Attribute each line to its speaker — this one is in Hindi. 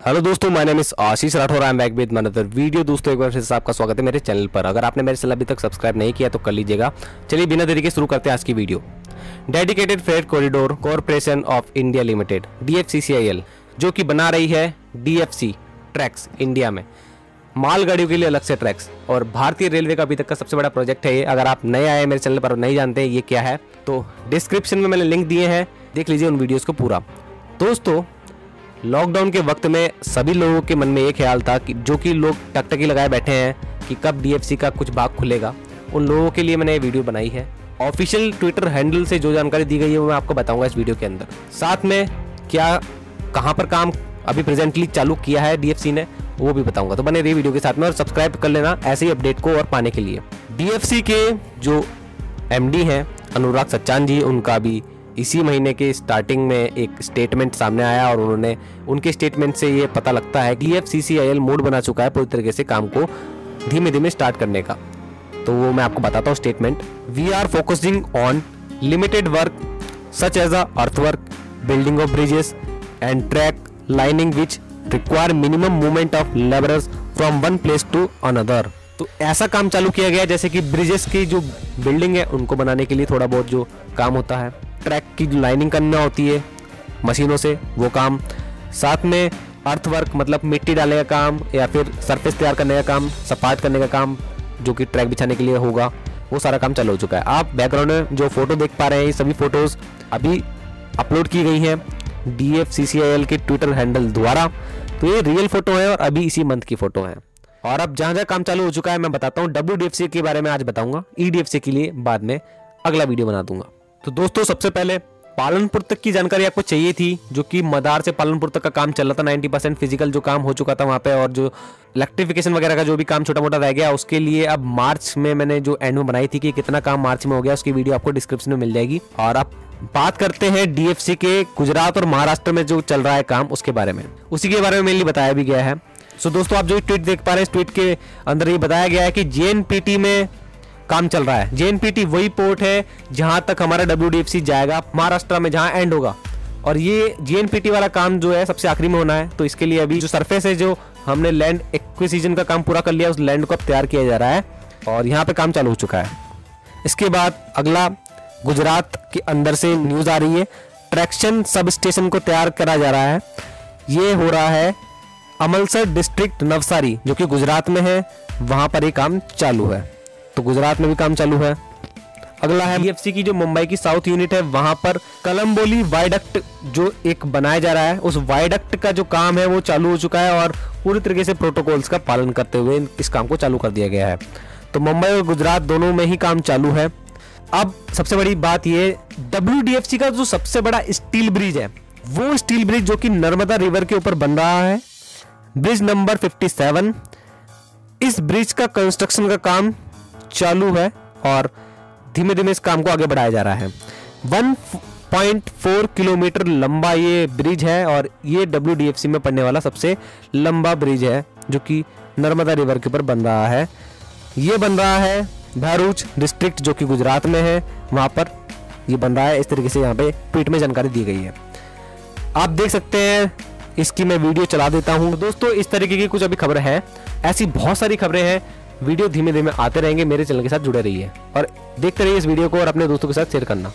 Speaker 1: हेलो दोस्तों my name is Ashish Rathore I am back with another video दोस्तों, एक बार फिर से आपका स्वागत है मेरे चैनल पर। अगर आपने मेरे चैनल अभी तक सब्सक्राइब नहीं किया तो कर लीजिएगा। चलिए बिना देरी के शुरू करते हैं आज की video dedicated freight corridor corporation of India limited D जो कि बना रही है डीएफसी ट्रैक्स इंडिया में। मालगाड़ियों के लिए अलग से ट्रैक्स और भारतीय रेलवे का अभी तक का सबसे बड़ा प्रोजेक्ट है ये। अगर आप नए आए मेरे चैनल पर नहीं जानते ये क्या है तो डिस्क्रिप्शन में मैंने लिंक दिए हैं। देख लीजिए उन वीडियोज़ को पूरा। दोस्तों लॉकडाउन के वक्त में सभी लोगों के मन में ये ख्याल था कि जो कि लोग टकटकी लगाए बैठे हैं कि कब डीएफसी का कुछ भाग खुलेगा। उन लोगों के लिए मैंने ये वीडियो बनाई है। ऑफिशियल ट्विटर हैंडल से जो जानकारी दी गई है वो मैं आपको बताऊँगा इस वीडियो के अंदर। साथ में क्या, कहाँ पर काम अभी प्रेजेंटली चालू किया है डीएफसी ने, वो भी बताऊँगा। तो बने रही वीडियो के साथ में और सब्सक्राइब कर लेना ऐसे ही अपडेट को और पाने के लिए। डीएफसी के जो एमडी हैं, अनुराग सच्चान जी, उनका भी इसी महीने के स्टार्टिंग में एक स्टेटमेंट सामने आया और उन्होंने, उनके स्टेटमेंट से ये पता लगता है कि एफ़ मूड बना चुका है पूरी तरीके से काम को धीमे धीमे स्टार्ट करने का। तो वो मैं आपको बताता हूँ statement we are focusing on limited work such as earth work building of bridges and track lining which require minimum movement of labourers from one place to another तो ऐसा काम चालू किया गया जैसे कि ब्रिजेस की जो बिल्डिंग है उनको बनाने के लिए थोड़ा बहुत जो काम होता है। ट्रैक की लाइनिंग करना होती है मशीनों से वो काम। साथ में अर्थवर्क मतलब मिट्टी डालने का काम या फिर सरफेस तैयार करने का काम, सपाट करने का काम, जो कि ट्रैक बिछाने के लिए होगा, वो सारा काम चालू हो चुका है। आप बैकग्राउंड में जो फ़ोटो देख पा रहे हैं, ये सभी फ़ोटोज़ अभी अपलोड की गई हैं D F C C I L के ट्विटर हैंडल द्वारा। तो ये रियल फ़ोटो है और अभी इसी मंथ की फ़ोटो है। और अब जहाँ जहाँ काम चालू हो चुका है, मैं बताता हूँ डब्ल्यू डी एफ़ सी के बारे में आज बताऊँगा। ई डी एफ़ सी के लिए बाद में अगला वीडियो बना दूँगा। तो दोस्तों, सबसे पहले पालनपुर तक की जानकारी आपको चाहिए थी, जो कि मदार से पालनपुर तक का काम चल रहा था 90 परसेंट फ़िज़िकल जो काम हो चुका था वहाँ पे और जो इलेक्ट्रिफिकेशन वगैरह का जो भी काम छोटा मोटा रह गया, उसके लिए अब मार्च में मैंने जो एंड में बनाई थी कि कितना काम मार्च में हो गया, उसकी वीडियो आपको डिस्क्रिप्शन में मिल जाएगी। और आप बात करते हैं डीएफसी के गुजरात और महाराष्ट्र में जो चल रहा है काम, उसके बारे में। उसी के बारे में मेनली बताया भी गया है। सो दोस्तों, आप जो ट्वीट देख पा रहे हैं ट्वीट के अंदर ये बताया गया है कि जे में काम चल रहा है। जेएनपीटी वही पोर्ट है, जहाँ तक हमारा डब्ल्यूडीएफसी जाएगा, महाराष्ट्र में जहाँ एंड होगा। और ये जेएनपीटी वाला काम जो है, सबसे आखिरी में होना है। तो इसके लिए अभी जो सरफेस है, जो हमने लैंड एक्विजिशन का काम पूरा कर लिया, उस लैंड को अब तैयार किया जा रहा है। और यहाँ पे काम चालू हो चुका है। इसके बाद अगला, गुजरात के अंदर से न्यूज़ आ रही है। ट्रैक्शन सब स्टेशन को तैयार करा जा रहा है। ये हो रहा है अमलसर डिस्ट्रिक्ट नवसारी, जो कि गुजरात में है। वहाँ पर ये काम चालू है। तो गुजरात में भी काम चालू है। अगला है बीएफसी की जो मुंबई की साउथ यूनिट है, वहाँ पर कलम्बोली वाइडक्ट जो एक बनाया जा रहा है, उस वाइडक्ट का जो काम है वो चालू हो चुका है और पूरी तरीके से प्रोटोकॉल्स का पालन करते हुए इस काम को चालू कर दिया गया है। तो मुंबई और गुजरात दोनों में ही काम चालू है। अब सबसे बड़ी बात ये डब्ल्यू का जो सबसे बड़ा स्टील ब्रिज है, वो स्टील ब्रिज जो कि नर्मदा रिवर के ऊपर बन रहा है, ब्रिज नंबर 57 इस ब्रिज का कंस्ट्रक्शन का काम चालू है और धीमे धीमे इस काम को आगे बढ़ाया जा रहा है। 1.4 किलोमीटर लंबा ये ब्रिज है और ये डब्ल्यू में पड़ने वाला सबसे लंबा ब्रिज है, जो कि नर्मदा रिवर के ऊपर बन रहा है। ये बन रहा है भरूच डिस्ट्रिक्ट, जो कि गुजरात में है। वहाँ पर ये बन रहा है। इस तरीके से यहाँ पे ट्वीट में जानकारी दी गई है। आप देख सकते हैं, इसकी मैं वीडियो चला देता हूँ। दोस्तों, इस तरीके की कुछ अभी खबर है। ऐसी बहुत सारी खबरें हैं वीडियो धीमे धीमे आते रहेंगे, मेरे चैनल के साथ जुड़े रहिए। और देखते रहिए इस वीडियो को और अपने दोस्तों के साथ शेयर करना।